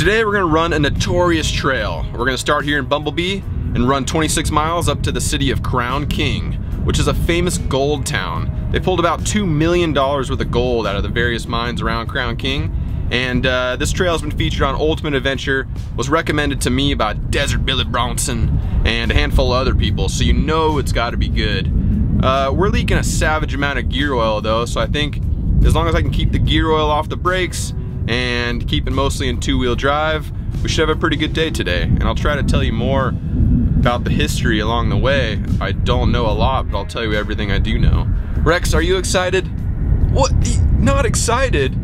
Today we're gonna run a notorious trail. We're gonna start here in Bumblebee and run 26 miles up to the city of Crown King, which is a famous gold town. They pulled about $2 million worth of gold out of the various mines around Crown King. And uh, this trail has been featured on Ultimate Adventure, was recommended to me by Desert Billy Bronson and a handful of other people, so you know it's gotta be good. Uh, we're leaking a savage amount of gear oil though, so I think as long as I can keep the gear oil off the brakes and keeping mostly in two-wheel drive, we should have a pretty good day today. And I'll try to tell you more about the history along the way. I don't know a lot, but I'll tell you everything I do know. Rex, are you excited? What? Not excited?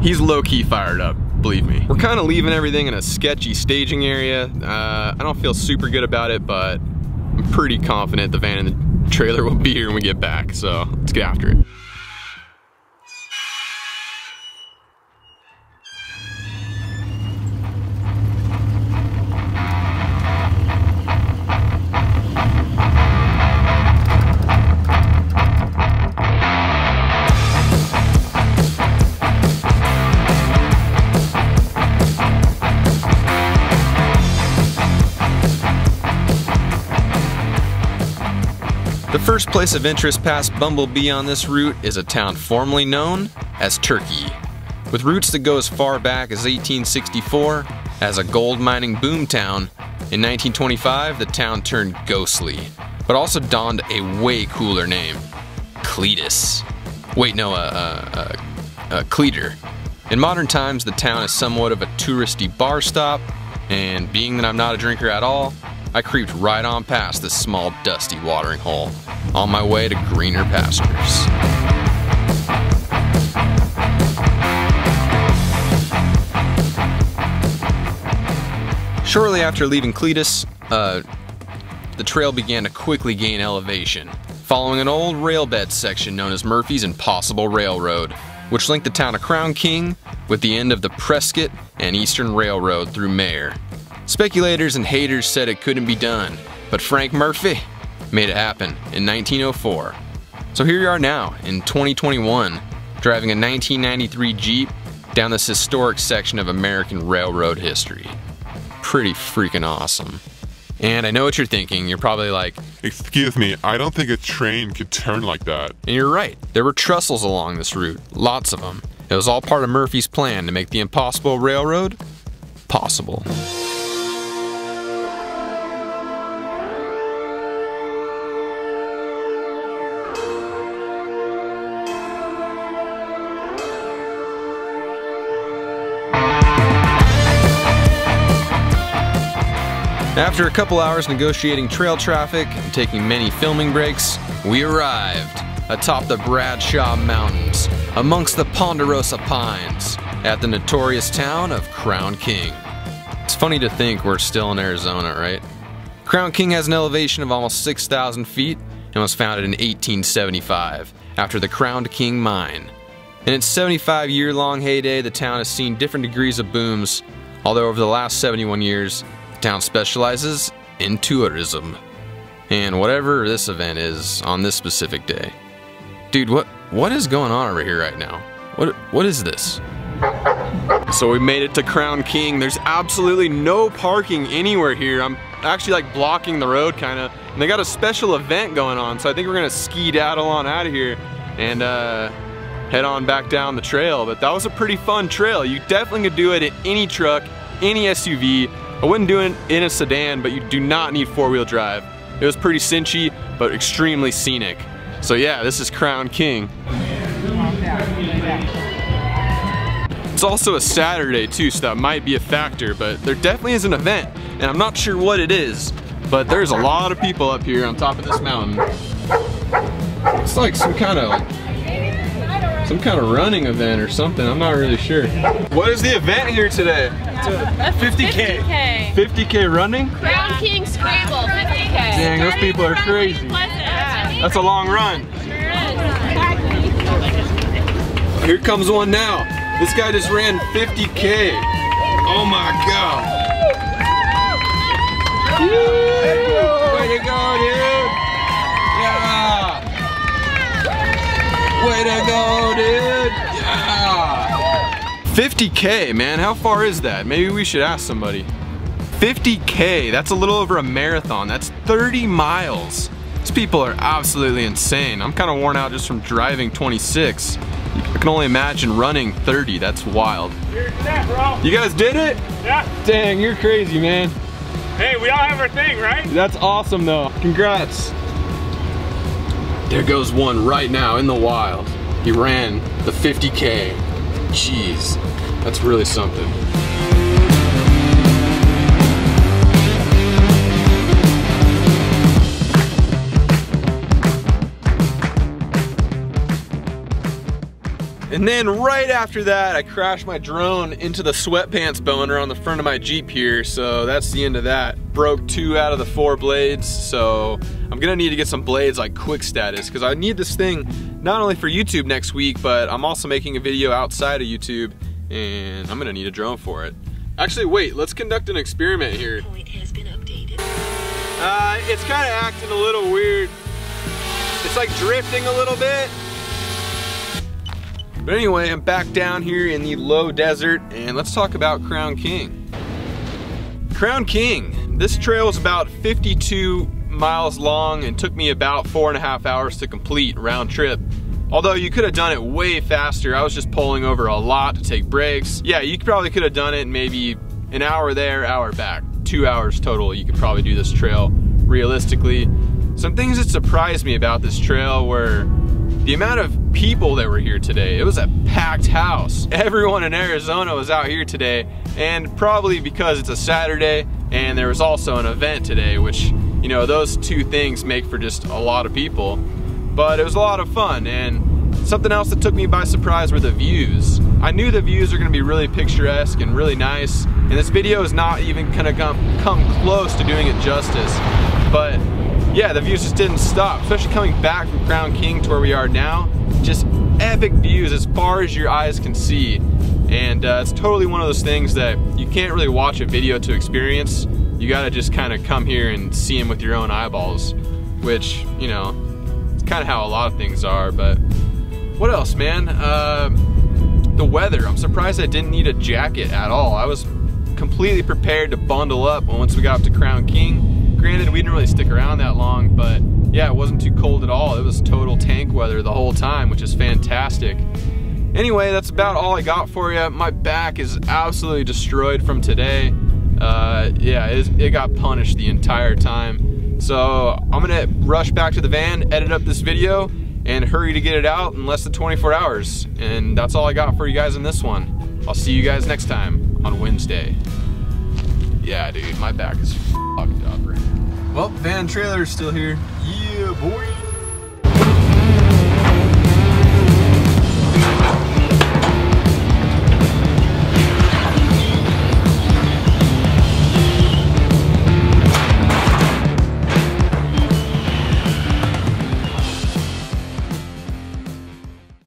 He's low-key fired up, believe me. We're kind of leaving everything in a sketchy staging area. Uh, I don't feel super good about it, but I'm pretty confident the van and the trailer will be here when we get back, so let's get after it. The first place of interest past Bumblebee on this route is a town formerly known as Turkey. With roots that go as far back as 1864, as a gold mining boomtown, in 1925 the town turned ghostly, but also donned a way cooler name, Cletus. Wait, no, uh, uh, uh, uh, Cleator. In modern times, the town is somewhat of a touristy bar stop, and being that I'm not a drinker at all, I creeped right on past this small, dusty watering hole, on my way to greener pastures. Shortly after leaving Cletus, uh, the trail began to quickly gain elevation, following an old railbed section known as Murphy's Impossible Railroad, which linked the town of Crown King with the end of the Prescott and Eastern Railroad through Mayer. Speculators and haters said it couldn't be done, but Frank Murphy made it happen in 1904. So here you are now, in 2021, driving a 1993 Jeep down this historic section of American railroad history. Pretty freaking awesome. And I know what you're thinking, you're probably like, Excuse me, I don't think a train could turn like that. and you're right, there were trestles along this route, lots of them. It was all part of Murphy's plan to make the Impossible Railroad possible. After a couple hours negotiating trail traffic and taking many filming breaks, we arrived atop the Bradshaw Mountains, amongst the Ponderosa Pines, at the notorious town of Crown King. It's funny to think we're still in Arizona, right? Crown King has an elevation of almost 6,000 feet and was founded in 1875 after the Crowned King Mine. In its 75 year long heyday, the town has seen different degrees of booms, although over the last 71 years, town specializes in tourism. And whatever this event is on this specific day. Dude, what what is going on over here right now? What what is this? So we made it to Crown King. There's absolutely no parking anywhere here. I'm actually like blocking the road kind of. And they got a special event going on, so I think we're gonna ski daddle on out of here and uh, head on back down the trail. But that was a pretty fun trail. You definitely could do it in any truck, any SUV. I wouldn't do it in a sedan, but you do not need four-wheel drive. It was pretty cinchy, but extremely scenic. So yeah, this is Crown King. It's also a Saturday too, so that might be a factor, but there definitely is an event, and I'm not sure what it is, but there's a lot of people up here on top of this mountain. It's like some kind of like, some kind of running event or something, I'm not really sure. What is the event here today? 50K. 50K. 50k running? Crown King Scramble, 50K. Dang, those people are crazy. That's a long run. Here comes one now. This guy just ran 50K. Oh my God. Way to go, dude. Yeah. Way to go, dude. Yeah. 50K, man, how far is that? Maybe we should ask somebody. 50K, that's a little over a marathon. That's 30 miles. These people are absolutely insane. I'm kind of worn out just from driving 26. I can only imagine running 30, that's wild. That, you guys did it? Yeah. Dang, you're crazy, man. Hey, we all have our thing, right? That's awesome though. Congrats. There goes one right now in the wild. He ran the 50K. Jeez, that's really something. And then right after that, I crashed my drone into the sweatpants boner on the front of my Jeep here. So that's the end of that. Broke two out of the four blades. So I'm gonna need to get some blades like quick status because I need this thing not only for YouTube next week, but I'm also making a video outside of YouTube and I'm gonna need a drone for it. Actually, wait, let's conduct an experiment here. Uh, it's kind of acting a little weird. It's like drifting a little bit. But anyway, I'm back down here in the low desert and let's talk about Crown King. Crown King, this trail is about 52 miles long and took me about four and a half hours to complete round trip. Although you could have done it way faster, I was just pulling over a lot to take breaks. Yeah, you probably could have done it maybe an hour there, hour back. Two hours total, you could probably do this trail realistically. Some things that surprised me about this trail were the amount of people that were here today. It was a packed house. Everyone in Arizona was out here today and probably because it's a Saturday and there was also an event today which, you know, those two things make for just a lot of people. But it was a lot of fun and something else that took me by surprise were the views. I knew the views are gonna be really picturesque and really nice and this video is not even gonna come, come close to doing it justice. But yeah, the views just didn't stop, especially coming back from Crown King to where we are now. Just epic views as far as your eyes can see. And uh, it's totally one of those things that you can't really watch a video to experience. You gotta just kind of come here and see them with your own eyeballs, which, you know, it's kind of how a lot of things are, but what else, man? Uh, the weather, I'm surprised I didn't need a jacket at all. I was completely prepared to bundle up once we got up to Crown King Granted, we didn't really stick around that long, but yeah, it wasn't too cold at all. It was total tank weather the whole time, which is fantastic. Anyway, that's about all I got for you. My back is absolutely destroyed from today. Uh, yeah, it, it got punished the entire time. So I'm gonna rush back to the van, edit up this video, and hurry to get it out in less than 24 hours. And that's all I got for you guys in this one. I'll see you guys next time on Wednesday. Yeah, dude, my back is fucked up right now. Well, van trailer is still here. Yeah, boy.